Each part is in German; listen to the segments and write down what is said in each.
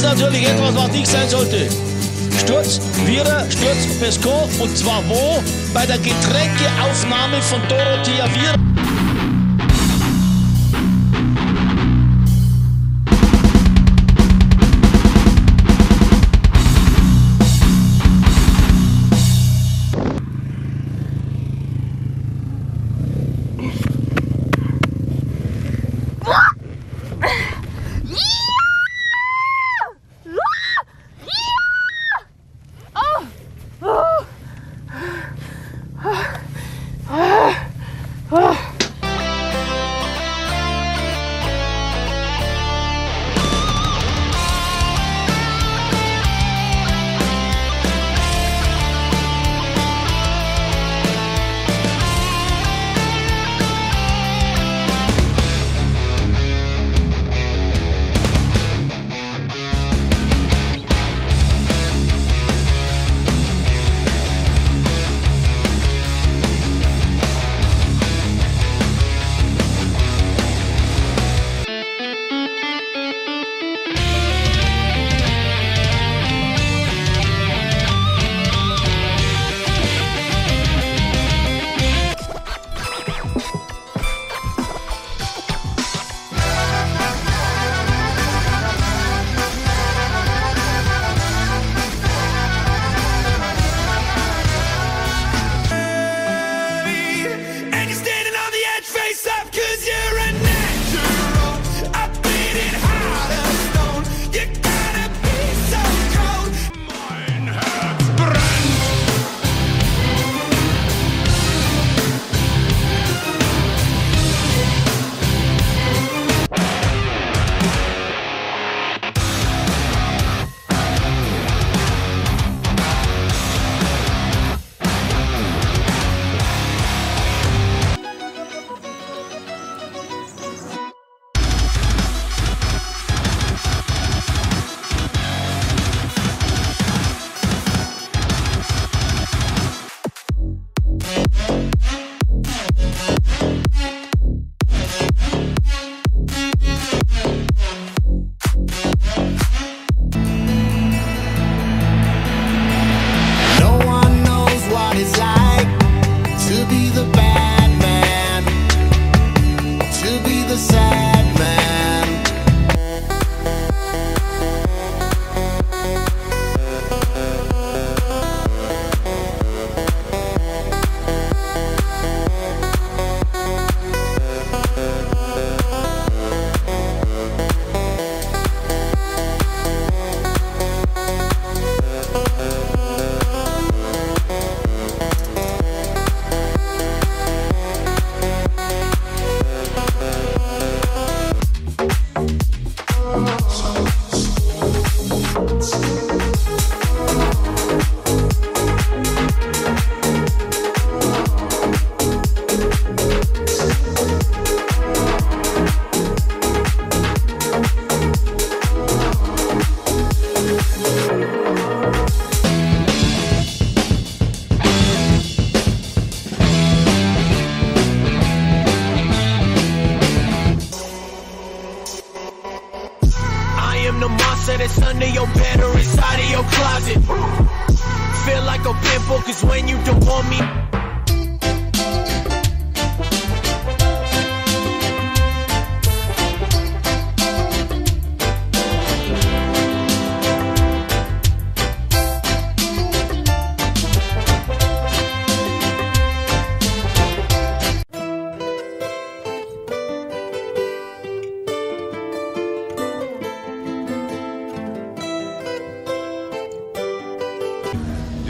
Ist natürlich etwas, was nicht sein sollte. Sturz, Vierer, Sturz, Pesco und zwar wo? Bei der Getränkeaufnahme von Dorothea Vierer.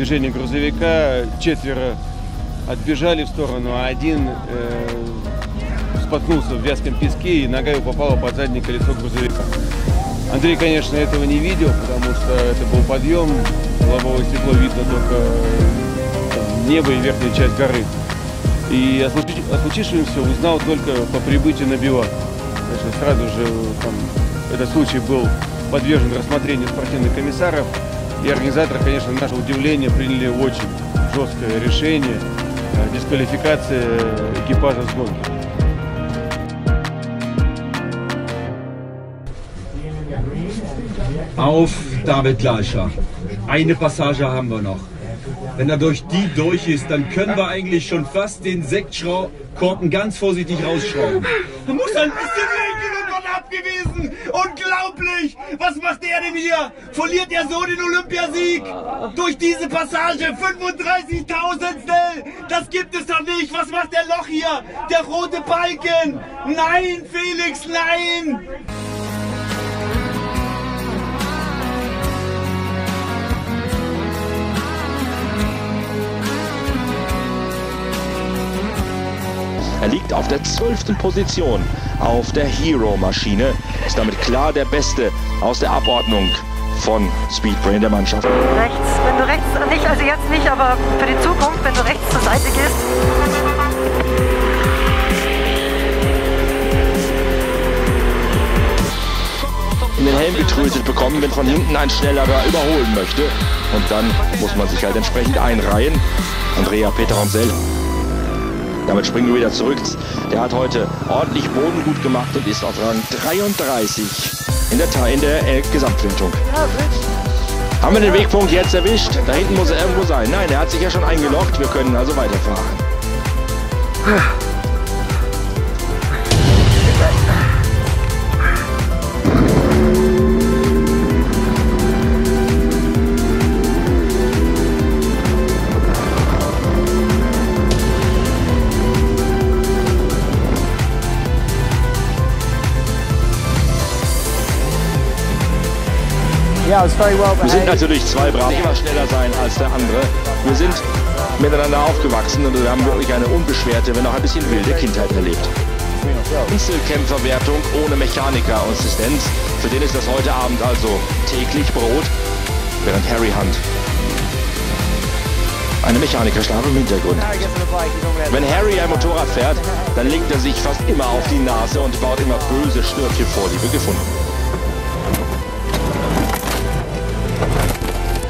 Движение грузовика, четверо отбежали в сторону, а один э, споткнулся в вязком песке и нога его попала под заднее колесо грузовика. Андрей, конечно, этого не видел, потому что это был подъем, лобовое стекло видно только э, там, небо и верхняя часть горы. И о, случи- о случившемся узнал только по прибытии на БИВАК. Сразу же там, этот случай был подвержен рассмотрению спортивных комиссаров. И организаторы, конечно, на наше удивление, приняли очень жесткое решение э, дисквалификации экипажа с гонки. auf David Gleicher. Eine Passage haben wir noch. Wenn er durch die durch ist, dann können wir eigentlich schon fast den Sektkorken ganz vorsichtig rausschrauben. Da muss ein bisschen lenken und wird abgewiesen. Unglaublich! Was macht er denn hier? Verliert er so den Olympiasieg? Durch diese Passage 35.000 Das gibt es doch nicht! Was macht der Loch hier? Der rote Balken! Nein, Felix, nein! Liegt auf der 12. Position auf der Hero-Maschine. Ist damit klar der Beste aus der Abordnung von Speedbrain der Mannschaft. Rechts, wenn du rechts, nicht, also jetzt nicht, aber für die Zukunft, wenn du rechts zur Seite gehst. in den Helm getrötet bekommen, wenn von hinten ein schnellerer überholen möchte. Und dann muss man sich halt entsprechend einreihen. Andrea Peteronsell. Damit springen wir wieder zurück. Der hat heute ordentlich Boden gut gemacht und ist auf Rang 33 in der, in der äh, Gesamtwertung. Haben wir den Wegpunkt jetzt erwischt? Da hinten muss er irgendwo sein. Nein, er hat sich ja schon eingeloggt. Wir können also weiterfahren. Yeah, well Wir sind natürlich zwei Brave, immer schneller sein als der andere. Wir sind miteinander aufgewachsen und wir haben wirklich eine unbeschwerte, wenn auch ein bisschen wilde Kindheit erlebt. Einzelkämpferwertung ohne Mechanikerassistenz. Für den ist das heute Abend also täglich Brot, während Harry Hunt eine Mechanikerschlafe im Hintergrund. Wenn Harry ein Motorrad fährt, dann legt er sich fast immer auf die Nase und baut immer böse Störche vor, die wir gefunden.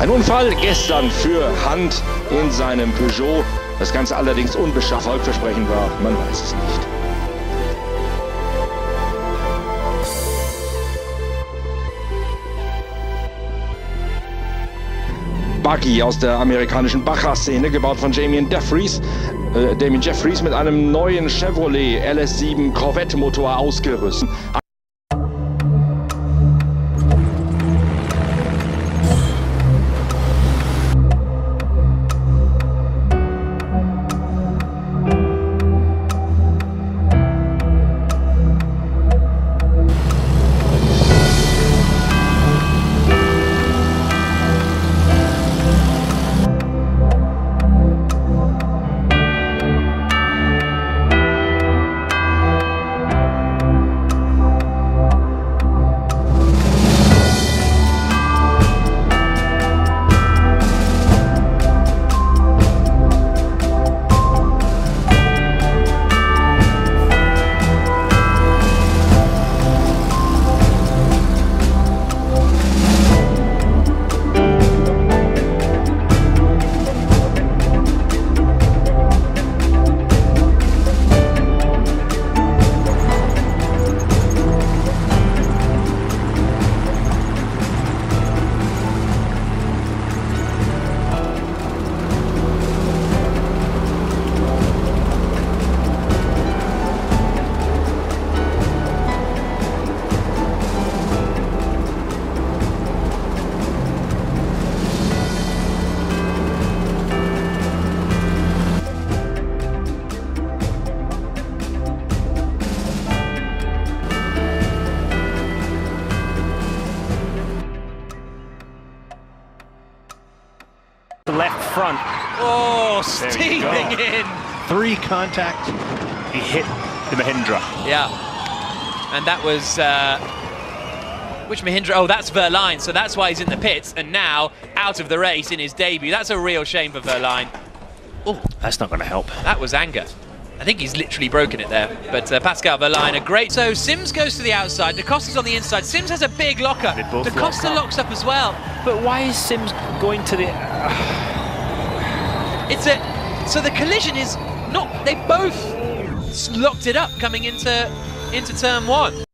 Ein Unfall gestern für Hand in seinem Peugeot. Das Ganze allerdings unbeschafft erfolgversprechend war, man weiß es nicht. Buggy aus der amerikanischen Baja-Szene, gebaut von Damien Jeffries, äh, Damien Jeffries mit einem neuen Chevrolet LS7 Corvette-Motor ausgerüstet. Oh, steaming in. Three contact. He hit the Mahindra. Yeah. And that was. Uh, which Mahindra? Oh, that's Verline. So that's why he's in the pits. And now out of the race in his debut. That's a real shame for Verline. Oh, That's not going to help. that was anger. I think he's literally broken it there. But uh, Pascal Verline, a great. So Sims goes to the outside. DaCosta's on the inside. Sims has a big locker. They both DaCosta lock up. locks up as well. But why is Sims going to the. It's a. So the collision is not. They both locked it up coming into into turn one.